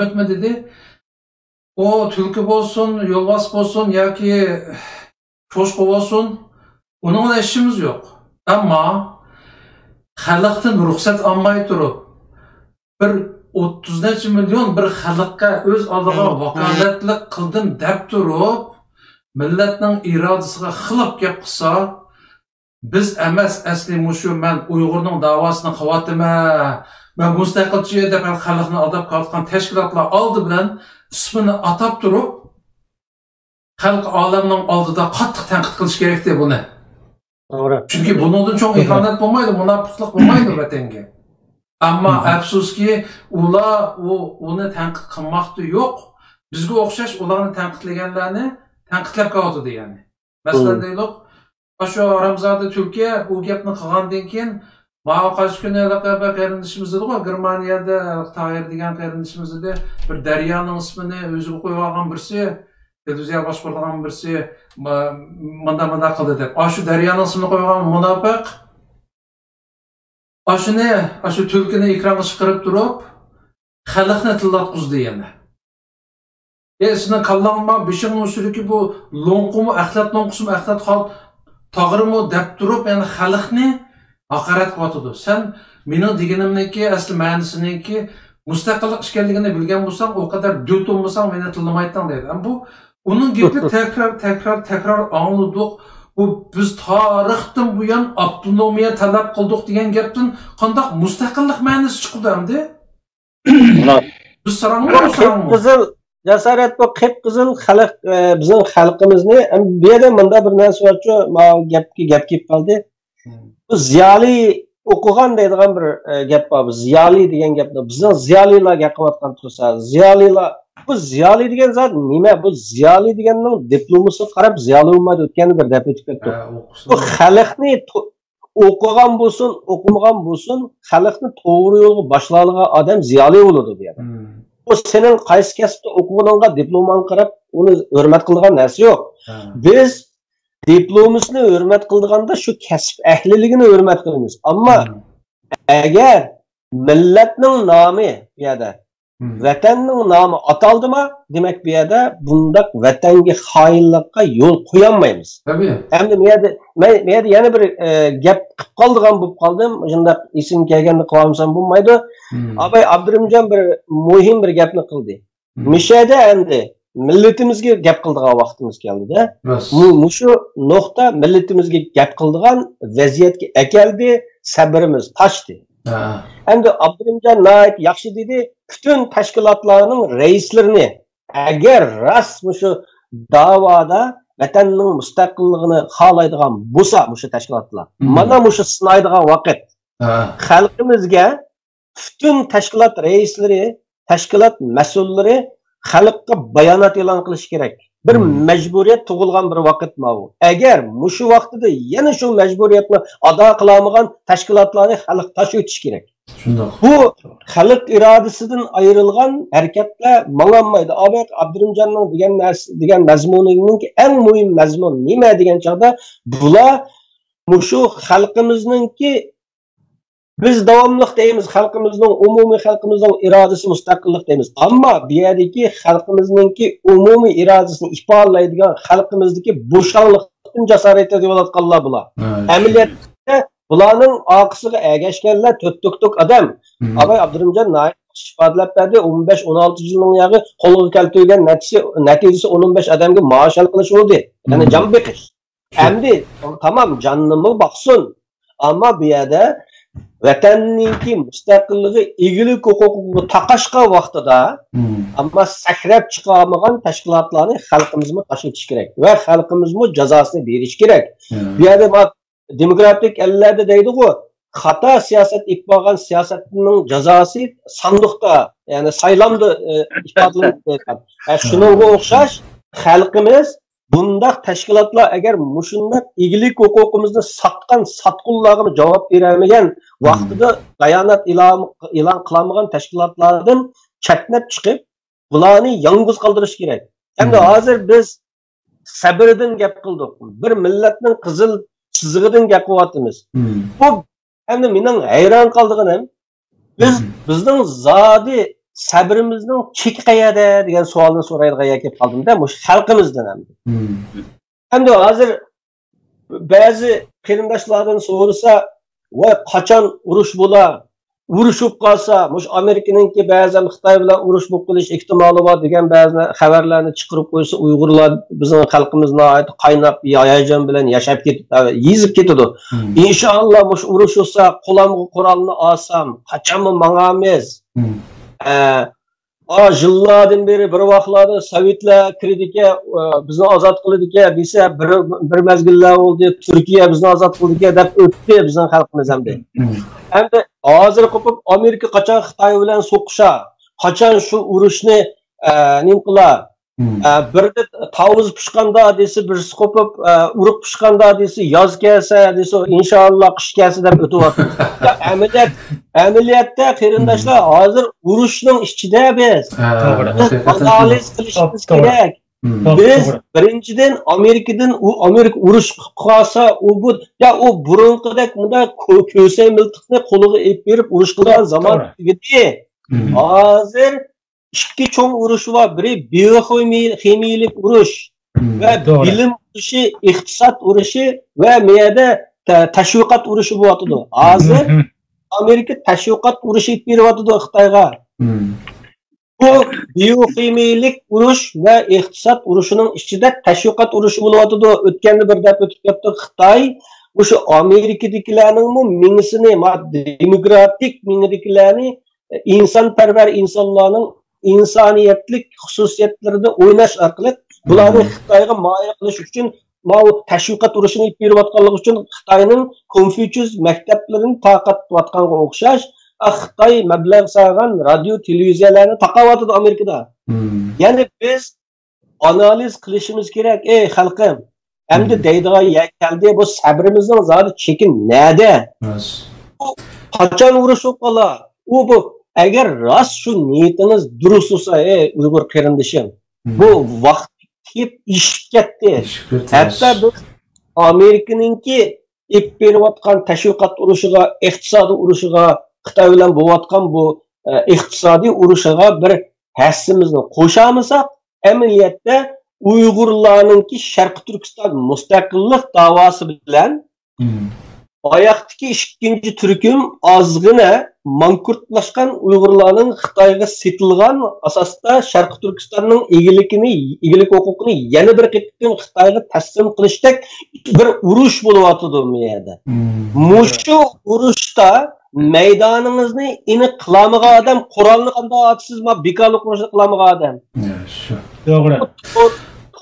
etme dedi. O tulki bolsun, yolbas bolsun yoki cho'shqa bolsun, uning bilan ishimiz yo'q. Ammo xalqdan ruxsat olmay turib, bir 30 necha million bir xalqqa o'z oldiga vakolatlik qildim deb turib, millatning irodasiga xilof gap qilsa, biz emas asli mushu men Uyg'urning davosini qilyapman. Men mustaqilchi deb xalqni aldab qolayotgan tashkilotlar oldi bilan ismini atab turib, xalq olamning oldida qattiq tanqid qilish kerak deb buni. To'g'ri. Chunki bundan cho'ng ixonat bo'lmaydi, munofiqlik bo'lmaydi vatanga. Ammo afsuski, ular u uni tanqid qilmoqda yo'q. Bizga o'xshash ularni tanqidlaganlarni tanqidlab qo'yadi ya'ni. Masalan deylik, shu Ramzonda Turkiya u gapni qilgandan keyin Mağ qaysi kuni bir qarindishimiz edi Germaniyada Tahir degan qarindishimiz edi. Bir daryoning ismini o'ziga qo'yib olgan birsi, televiziya boshqargan birsi manda manda qildi deb. Shu daryoning ismini qo'ygan munofiq Ashuni, shu tulkini ekranga chiqarib turib, xalqni tillatqizdi yana. E, sizning kallangma bishing usuliki bu lonqumi, axlat lonqusimi, axlat xol tog'rimi deb turib, ya'ni xalqni haqorat qilyotidi san meni deganimniki asli ma'nisiniki mustaqillik ekanligini bilgan bo'lsang u qadar do'tum bo'lsang meni tillamaysan deydi. Bu uning gapi takror takror takror angladik bu biz tarixdan buyon avtonomiya talab qildik degan gapdan qandoq mustaqillik ma'nosi chiqdi endi biz qizil jasorat bu qip qizil xalq e, bizning xalqimizni bu yerda munda bir narsa borchu gapga gap kelib qoldi. Bu ziyoli o'qigan deydigan bir e, gap bor. Ziyoli degan gapni bizni ziyolilar gapiryotgan tursa ziyolilar bu ziyoli degan zot nima? Bu ziyoli deganning diplomisiga qarab ziyoli bo'lmaydi o'tgani bir deb o'tib ketdi bu xalqni o'qigan bo'lsin o'qimagan bo'lsin xalqni to'g'ri yo'lga boshlolgan odam ziyoli bo'ladi bu yerda bu sening qaysi kasbda o'qiganingga diplomani qarab uni hurmat qilgan narsa yo'q. Biz diplomisini hurmat qildiganda shu kasb ahliligini hurmat qilamiz ammo agar millatning nomi bu yerda vatanning nomi ataldimi demak bu yerda bundaq vatanga xoinlikqa yo'l qo'yolmaymiz endi bu yerda men bu yerda yana bir gap qilib qoldigan bo'lib qoldim shundoq esim kelganda qilolmasam bo'lmaydi abay abdurimjon bir muhim bir gapni qildi mishada endi millatimizga gap qildigan vaqtimiz keldida. Shu nuqta millatimizga gap qildigan vaziyatga akeldi sabrimiz toshdi endi abdurimjon nayt yaxshi dedi butun tashkilotlarning raislarini agar rost shu davoda vatanning mustaqilligini xohlaydigan bo'lsa shu tashkilotlar mana shu sinaydigan vaqt xalqimizga butun tashkilot raislari tashkilot mas'ullari xalqqa bayonot e'lon qilish kerak. Bir hmm. majburiyat tug'ilgan bir vaqt bu. Agar mushu vaqtida yana shu majburiyatni ado qilolmagan tashkilotlarni xalq tosh o'tish kerak. Shundoq. Bu xalq irodasidan ayrilgan harakatlar mangolmaydi abdurimjonning degan narsa degan mazmunining eng muhim mazmun nima degan chog'da bular mushu xalqimizningki Biz devamlılık deyimiz halkımızın, umumi halkımızın iradesi müstakillik deyimiz. Ama bir yerdeki halkımızınki umumi iradesini ihbarlaydıgan halkımızdaki boşanlıktan cesaret ediyorlar bula. Emniyette şey. bulanın akısıga ergeşkenler töttüktük adam. Abay Abdurumcan Naim ifadalab berdi 15-16 yılın yilning yog'i qo'lga keltirgan natijasi 15 odamga maosh hal qilish bo'ldi ya'ni jon beqish şey. endi tamom jonnimi boqsin ammo bu yerda vatanninki mustaqilligi egilik huquqiga taqashgan vaqtida hmm. ammo sakrab chiqolmagan tashkilotlarni xalqimizmi tashitish kerak va xalqimizmi jazosini berish kerak bu yerda demokratik ellarda deydiku xato siyosat ip bo'lgan siyosatning jazosi sandiqda ya'ni saylamda e, shunga o'xshash xalqimiz bundaq tashkilotlar agar mushundaq egilik huquqimizni sotgan sotqunlarga javob berolmagan vaqtida bayonot e'lon qilolmagan tashkilotlardan chatnab chiqib bularni yolg'iz qoldirish kerak endi hozir biz sabrdan gap qildik bir millatning qizil chizig'idan gap qilyapmiz bu endi mening hayron qoldiganim biz bizning zodi sabrimizning cheki qayerda degan savolni so'raydigan kelib qoldimda xalqimizdan ham hamda hozir ba'zi qarindoshlardan so'rasa voy qachon urush bo'lar urushib qolsa mush amerikaniki ba'zan xitoy bilan urush bo'lib qolish ehtimoli bor degan ba'zi xabarlarni chiqarib qo'ysa uyg'urlar bizning xalqimizni qaynab hayajon bilan yashab ketadi yezib ketadi hmm. inshaalloh mush urush bo'lsa qo'limga qurolni olsam qachonmi mangamiz hmm. Yillardan beri bir vaqtlarda sovetlar kirdika bizni ozod qildika desa bir bir mazgillar bo'ldi turkiya bizni ozod qildika deb o'tdi bizni xalqimiz hamda hamda hozir qo'pib amerika qachon xitoy bilan so'qisha qachon shu urushni nim qilar бірді тауыз пышқанда десе бір қопып ұрық пышқанда десе яз келсе десе иншалла қыш келсе деп өтіп жатырмыз әмілет әмілетте қарындашлар қазір ұрыштың ішінде біз анализ қылышымыз керек biz birinchidan amerikadan u amerika urush qilsa u bu ya u burunqidek bunday ko'sa miltiqni qo'liga ilib berib urush qilgan zamon hozir ikki cho'ng urushi bor biri bioximiyalik urush va bilim urushi iqtisod urushi va yerda tashviqot urushi bo'lyotidi hozir amerika tashviqot urushi beryotidi xitoyga. Bu bioximiyalik urush va iqtisod urushining ichida tashviqot urushi bo'lyotidi o'tganda bir daf o'tib ketdi. Xitoy o'sha amerikadagilarning mingisini demokratik mingidagilarni insonparvar insonlarning insoniyatlik xususiyatlarida o'ynash orqali bularni xitoyga moya qilish uchun mau tashviqot urushini berayotganligi uchun xitoyning konfutsius maktablarini tarqatayotganga o'xshash xitoy mablag' solgan radio televiziyalarni taqayotidi amerikada. Ya'ni biz analiz qilishimiz kerak ey xalqim. Endi deydigan keldi bu sabrimizning zodi cheki nada? Qachon urush qolar u bu agar rost shu niyatimiz durust bo'lsa ey uyg'ur qarindishim bu vaqt kelib ishib ketdi hatto biz amerikaninki ip berayotgan tashviqot urushiga iqtisodiy urushiga xitoy bilan bo'layotgan bu iqtisodiy urushiga bir hassimizni qo'shamisak amaliyotda uyg'urlarninki sharqi turkiston mustaqillik davosi bilan Аяқтыки ке үшкенкі түркім азғына манкуртлашкан ұйғырларың Қытайғы сетилгән асаста шарқы Түркістанның игелекене, игелек оқуқыны яны бір киткән Хитайга тәсім қылыштек бір урыш булып атыды миядә. Мушу урышта мәйданыңызны ине қыламыға адам құралыны қанда атысыз ма бекалы урышы қыламыға адам. Doğru.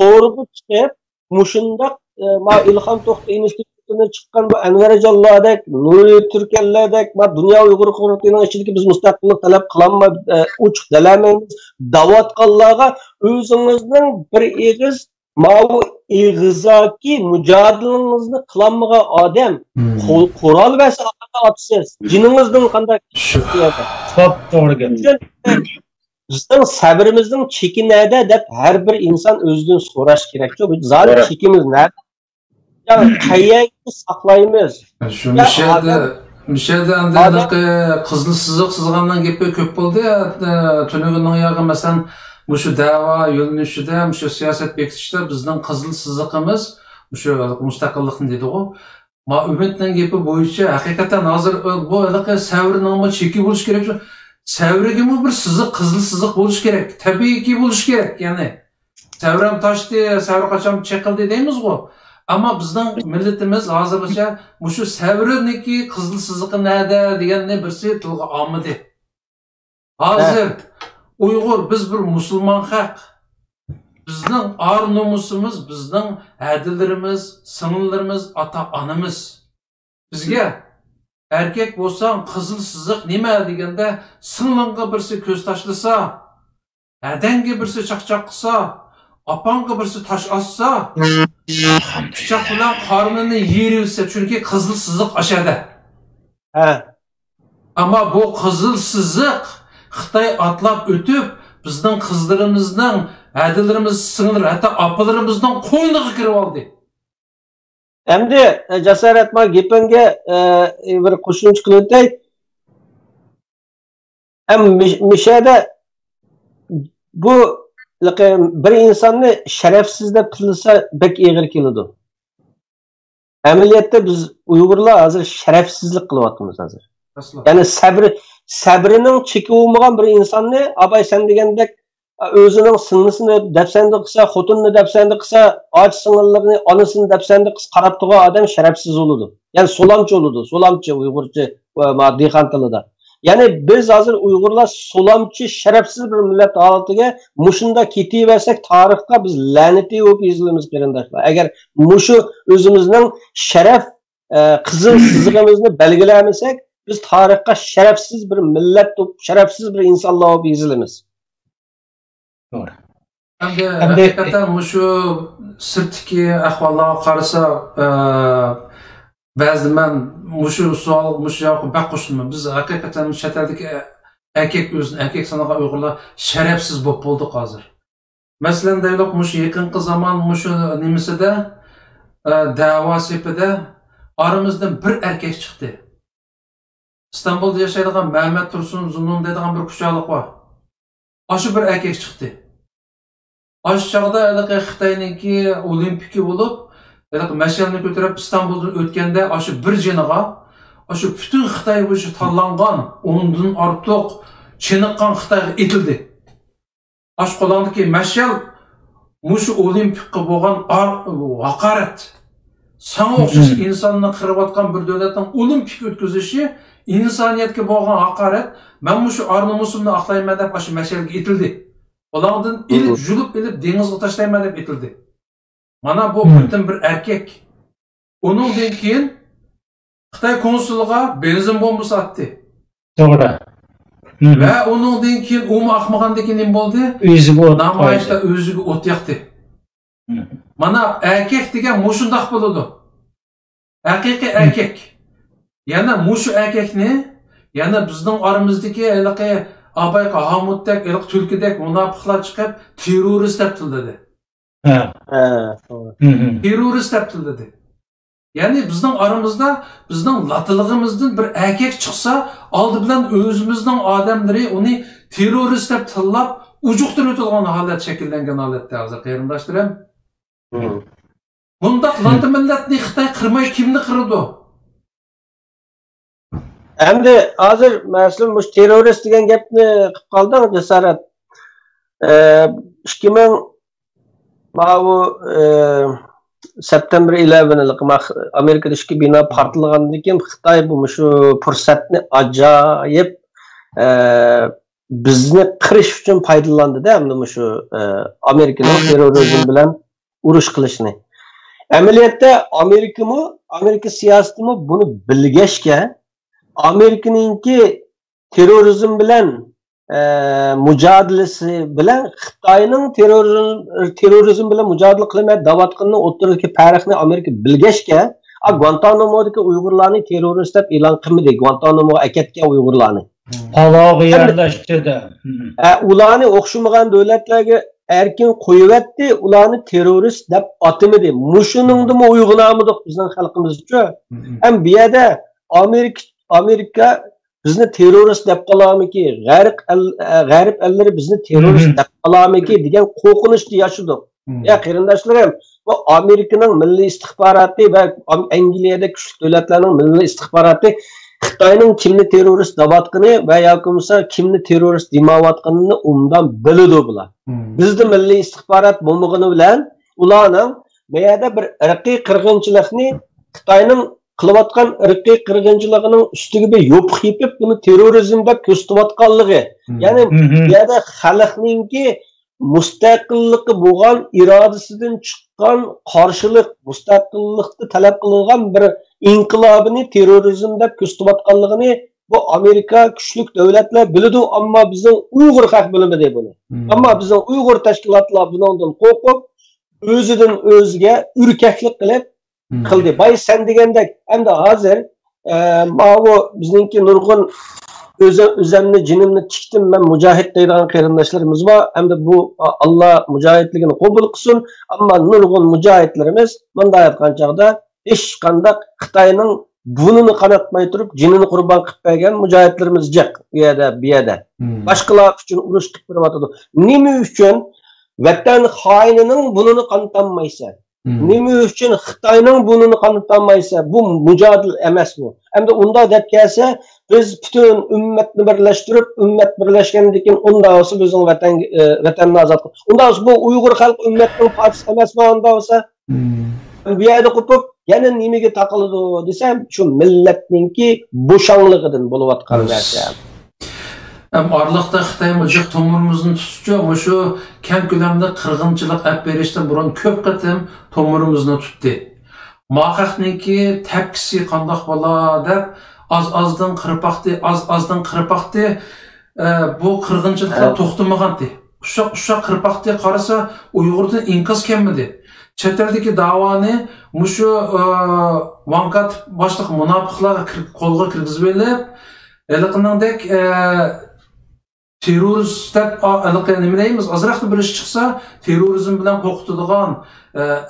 Doğru bu çıkıp, muşunda ma ustidan chiqqan bu anvarajonlardek nuriy turkanlardek va dunyo uyg'ur qurultiyining ichidagi biz mustaqillik talab qilolma e, uchiq dalamaymiz davotqanlarga o'zingizning bir eg'iz mau ig'izaki mujodilangizni qilolmagan odam qurol hmm. va sohada otasiz jiningizdan qanday top to'g'ri gap bizning sabrimizning cheki nada deb har bir inson o'zidan so'rash kerak bu zot chekimiz nada qayerga saqlaymiz? Shu mishada mishada anaqa qizil siziq sızğandan gapi ko'p bo'ldi tunugining oyog'i masalan shu da'vo yo'linishida shu siyosat bekitishda bizning qizil siziqimiz shu mustaqillikni dediku ma umidning gapi bo'yicha haqiqatan hozir bu savrning cheki bo'lishi kerak. Savrigimi bir siziq qizil siziq bo'lishi kerak tabiiyki bo'lishi kerak ya'ni savram toshdi savr qachon cheqildi deymizku Ама біздің мүлітіміз азы бұша, мұшы сәвірі неке қызыл сызықы нәді дегенде бірсе тұлға амыды. Азыр, ұйғыр, біз бір мұсылман қақ. Біздің ар нұмысымыз, біздің әділіріміз, сыңылырымыз, ата-анымыз. Бізге әркек болсаң қызыл сызық неме дегенде сыңылыңға бірсе көз ташылыса, әденге бірсе шақ-шақ қыса, opangga birsi tosh otsa pichoq bilan qornini yerilsa chunki qizil siziq oshadi ha ammo bu qizil siziq xitoy otlab o'tib bizning qizlarimizning adillarimiz singillar hatto opalarimizning qo'yniga kirib oldi endi jasoratman gapimga bir qo'shimcha qilib o'tay mishada bu bir insonni sharafsiz deb tilisa bek ig'ir keladi amaliyotda biz uyg'urlar hozir sharafsizlik qilyapmiz hozir ya'ni sabri sabrining cheki bo'lmagan bir insonni abay san degandek o'zining singlisini dafsanda qilsa xotinni dafsanda qilsa och singillarni onasini dafsanda qilsa qarab turgan odam sharafsiz bo'ladi ya'ni so'lamchi bo'ladi so'lamchi uyg'urcha dehqon tilida ya'ni biz hozir uyg'urlar so'lamchi sharafsiz bir millat holatiga mushunda ketaversak tarixga biz la'nati bo'lib yozilamiz qarindoshlar agar mushu o'zimizning sharaf e, qizil chizig'imizni belgilamasak biz tarixga sharafsiz bir millat sharafsiz bir insonlar bo'lib yozilamiz to'g'ri. Hamda haqiqatdan shu sirtdagi ahvollarga qarasa e, ba'zida man mushu savol mushu yoqi baq qo'shilman biz haqiqatdan chet eldagi e, erkak o'zini erkak sanagan uyg'urlar sharafsiz bo'lib bo'ldik hozir. Masalan deylik mushu yaqinqi zamon mushu nimasida e, davo sepida oramizdan bir erkak chiqdi. Istanbulda yashaydigan mamat tursun zunun deydigan bir kuchaliq bor. Shu bir erkak chiqdi. Shu chog'da xitoyniki olimpiki bo'lib mashalni ko'tarib istanbuldan o'tganda shu bir jiniga shu butun xitoy bo'yicha tanlangan o'ndan ortiq chiniqqan xitoyga etildi. Shu qo'lingdagi mashal mushu olimpikqa bo'lgan haqorat sana o'xshash insonni qirayotgan bir davlatning olimpik o'tkazishi insoniyatga bo'lgan haqorat man mushu or nomusimni oqlayman deb shu mashalga etildi. Qo'lingdan ilib julib ilib dengizga tashlayman deb etildi мана бұл бүтін бір әркек оның кейін қытай консулыға бензин бомбасы сатты. тоғра вә дейін кейін умы ақмаған деген болды өзі намайышта өзіге от яқты мана әркек деген мұшындақ болады әқиқи әркек яна мұш әркек не? яна біздің арамыздегі әліқе абай хамуттек әліқ түлкідек мұнапықлар шығып террорист деп terrorist deb tildi ya'ni bizning oramizda bizning latlig'imizdan bir erkak chiqsa oldi bilan o'zimizning odamlari uni terrorist deb tillab ujuqtirib holat shakllangan holatda hozir qarindoshlarim bundoq lati millatni xitoy qirmay kimni qirdi endi hozir masalan terrorist degan gapni qilib qolding jasorat ikki ming bu e, september 11 amerikada ishki bino portlagandan keyin xitoy bu shu fursatni ajoyib bizni qirish uchun foydalandida hamda shu amerikaning terrorizm bilan urush qilishni amaliyotda amerikami amerika siyosatimi buni bilgachga amerikaningki terrorizm bilan mujodilasi bilan xitoyning terrorizm bilan mujodila qilmay davatqinni o'rtadagi farqni amerika bilgachga guantanamodagi uyg'urlarni terrorist deb e'lon qilmadi guantanamoga akatgan uyg'urlarni. Palog'i yerlashtirdi ularni o'xshamagan davlatlarga erkin qo'yibyotdi ularni terrorist deb atamadi. Mushuningdimi uyg'unamidiq bizning xalqimizcha ham bu yerda amerika amerika bizni terrorist deb qolamiki g'arb g'arb ellari bizni terrorist deb qolamiki degan qo'rqinchda yashadik. Ya qarindoshlarim bu amerikaning milliy istixboroti va angliyada kuchli davlatlarning milliy istixboroti xitoyning kimni terrorist deyotgani va yoki bo'lmasa kimni terrorist demayotganini undan biladi bular. Bizni milliy istixborot bo'lmagani bilan ularning bu yerda bir irqiy qirg'inchilikni xitoyning qilayotgan irqiy qirg'inchiligining ustiga bir yopiq yepib buni terrorizm deb ko'rsatayotganligi ya'ni bu yerda xalqninki mustaqilligi bo'lgan irodasidan chiqqan qarshilik mustaqillikni talab qilgan bir inqilobini terrorizm deb ko'rsatayotganligini bu amerika kuchli davlatlar biladi ammo bizning uyg'ur xalq bilmadi buni. Ammo bizning uyg'ur tashkilotlar bundan qo'rqib o'zidan o'ziga urkaklik qilib qildi boy san degandek endi hozir bu bizningki nurg'un o'zimni jinimni tikdim man mujohid deydigan qarindoshlarimiz bor hamda bu alloh mujohidligini qabul qilsin ammo nurg'un mujohidlarimiz bunday aytgan chog'da hech qandaq xitoyning bunini qanatmay turib jinini qurbon qilib bergan mujohidlarimiz jiq bu yerda bu yerda boshqalar uchun urush qilib beryotidi nima uchun vatan xoinining bunini qanotolmaysan nima uchun xitoyning bunini qanotolmaysa bu mujodil emas bu. Endi unda deb kelsa biz butun ummatni birlashtirib ummat birlashgandan keyin unda bo'lsa bizning vatan e, vatanni ozod unda bo'lsa bu uyg'ur xalq ummatning partiyasi emasmi unda bo'lsa. Bu yerda qopib yana nimaga taqiladi desam shu millatninki bo'shanlig'idan bo'layotgan narsa әм арлықта қытай мұжық томырымыздың түсі жоқ ұшу кәм көлемді қырғынчылық әпберешті бұрын көп қытым томырымыздың түтті. Мақақтың ке тәпкісі қандақ бала деп, аз-аздың қырпақты, аз-аздың қырпақты бұл қырғынчылықта тоқтымыған де. Құша қырпақты қарыса ұйғырды инкас кемі Четтердегі Чәттелді ке даваны мұшу ванкат баштық мұнапықлаға қолғы кіргізбелі, Әліқінің дек terrorist deb nima deymiz ozroqda bir ish chiqsa terrorizm bilan qo'rqitadigan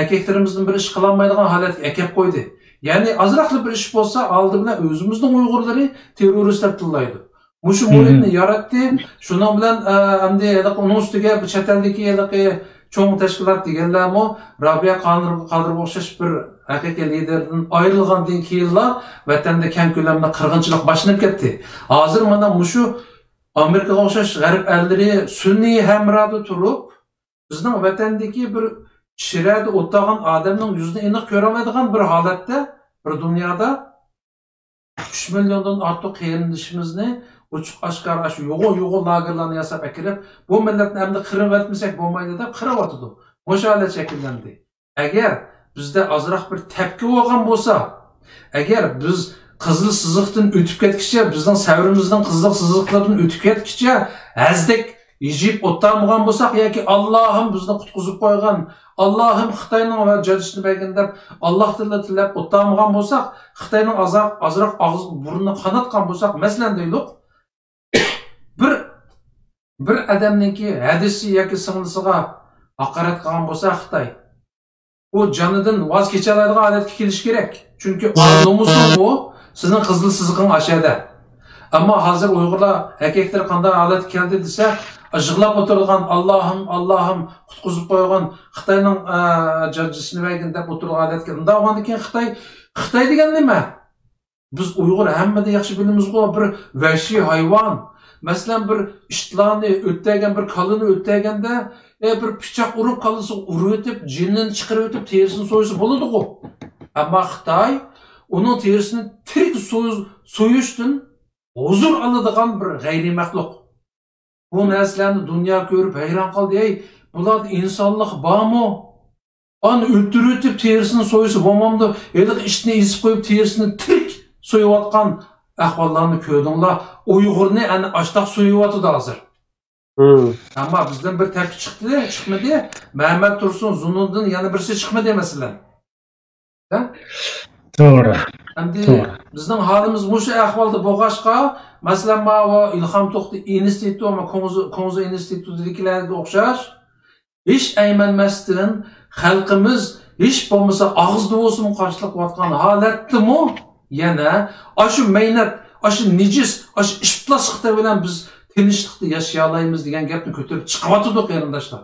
erkaklarimizni bir ish qilolmaydigan holatga akab qo'ydi. Ya'ni ozroqli bir ish bo'lsa oldi bilan o'zimizning uyg'urlari terrorist deb tillaydi. Mushu muhitni yaratdi. Shuning bilan endi uning ustiga chet eldagi cho'ng tashkilot deganlarmi robiya qodirga o'xshash bir haqiqiy liderdan ayrilgandan keyinla vatanda keng ko'lamda qirg'inchilik boshlanib ketdi. Hozir mana mushu Amerikaga o'xshash g'arb allari sunniy hamroda turib bizning vatandagi bir shirada o'tag'an odamning yuzini aniq ko'rolmaydigan bir holatda bir dunyoda uch milliondan ortiq qarindishimizni ochiq oshkor shu yo'g'on yo'g'on lagerlarni yasab akirib bu millatni endi qirib o'tmasak bo'lmaydi deb qiryotidi o'sha holat shakllandi agar bizda ozroq bir tapki bo'lgan bo'lsa agar biz қызыл сызықтың өтіп кеткіше біздің сәуіріміздің қызыл сызықтардың өтіп кеткіше әздік ежіп оттамыған болсақ яки аллахым бізді құтқызып қойған аллахым қытайның жадысына бәйгендеп аллах тілі тілеп оттамыған болсақ қытайның азақ азырақ ағыз бұрнын қанатқан болсақ мәселен дейлік бір бір адамныңки әдісі яки сіңлісіға haqorat qilgan bo'lsa қытай u jonidan ваз kecha oladigan odatga kelishi kerak chunki nomusi u сіздің қызыл сызығың ашады ammo hozir uyg'urlar әкектер қандай holatga келді десе жырлап отырған аллахым аллахым құтқызып қойған қытайның жажысыны бәйгін деп отырған әдетке мында болғаннан кейін қытай қытай деген неме біз ұйғыр әммеде жақсы білеміз ғой бір вәши хайван мәселен бір іштланы өттеген бір қалыны өттегенде е бір пышақ ұрып қалысы ұрып өтіп жынын шығарып өтіп терісін сойса болады ғой амма қытай Onun terisini tirik soyuz, soyuştun huzur alıdığan bir gayri məxluq. Bu nəsləni dünya görüb heyran qaldı. Ey, bunlar insanlıq bağmı? An öldürütüp terisini soyusu bombamdı. Elik içine izip koyup terisini tirik soyuvatkan ahvallarını köydünler. Uyghur ne yani açtak soyuvatı da hazır. Hmm. Ama bizden bir tepki çıktı de, çıkmadı. Mehmet Tursun Zunud'un yani birisi çıkmadı mesela. Ha? To'g'ri endi bizning holimiz mushu ahvolda bo'lg'achqa masalan mana ilhom to'xti instituti va ko'ngzi institutidagilarga o'xshash. Hech aymanmasdan xalqimiz hech bo'lmasa og'izda bo'lsin qarshilik qilayotgan holatdimi yana shu maynat shu nijis shu ifloslikda bilan biz tinchlikda yashay olmaymiz degan gapni ko'tarib chiqyotidi qarindoshlar